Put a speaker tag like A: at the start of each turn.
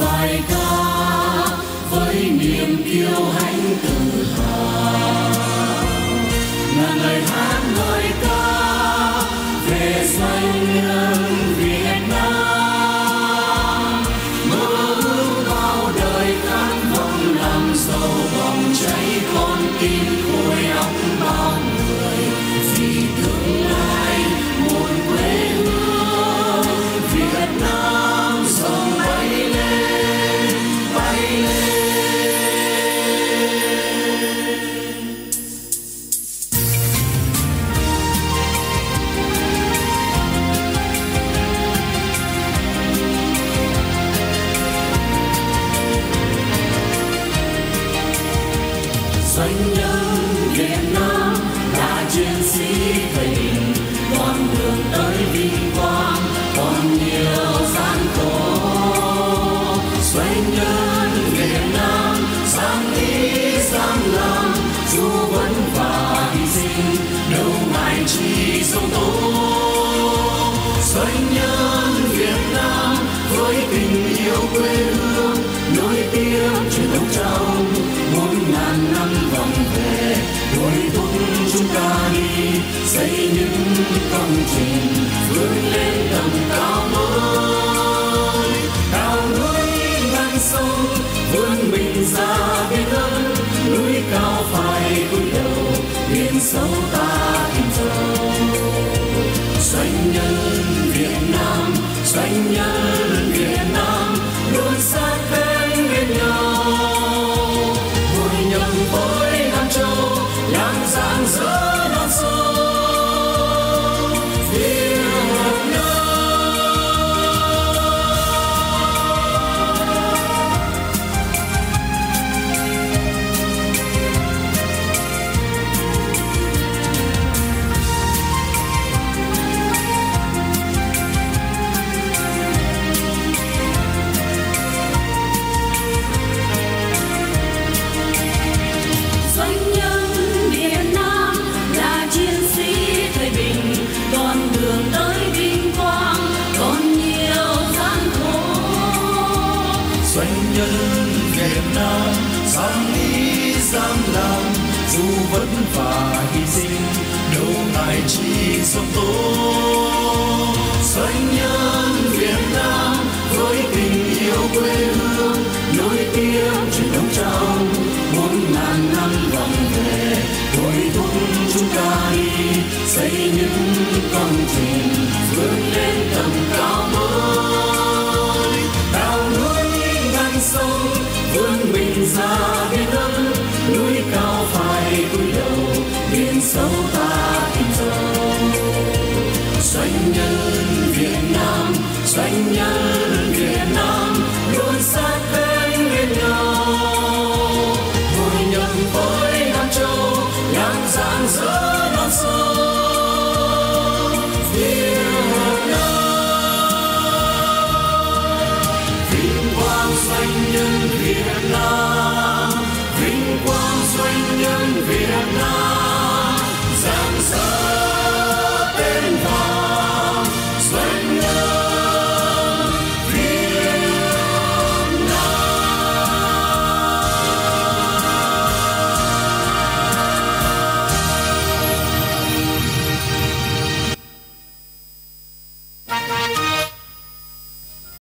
A: bài ca, với niềm kiêu hãnh tự hào ngàn lời hát lời ca, về danh nhân sĩ thầy bình con đường tới vinh quang còn nhiều gian khổ. Xoay nhân Việt Nam sáng ý sáng làm dù vất vả hy sinh, đâu ngại chi sông tố xoay nhân Việt Nam, với tình yêu quê hương, nối tiếng truyền thống trong xây những công trình vươn lên tầm cao mới. Cao núi ngàn sông vươn mình ra biển lớn. Núi cao phải cúi đầu, biển sâu ta tìm sâu doanh nhân nhân Việt Nam, dám nghĩ, dám làm, dù vất vả hy sinh, đâu ngại chi sống tố doanh nhân Việt Nam với tình yêu quê hương, nối tiếng truyền thống trong muôn ngàn năm vòng về. Thôi thúc chúng ta đi xây những công trình vươn lên tầm cao mới. Ra biển lớn núi cao phải cúi đầu, biển sâu ta tìm giàu doanh nhân doanh nhân việt nam rạng rỡ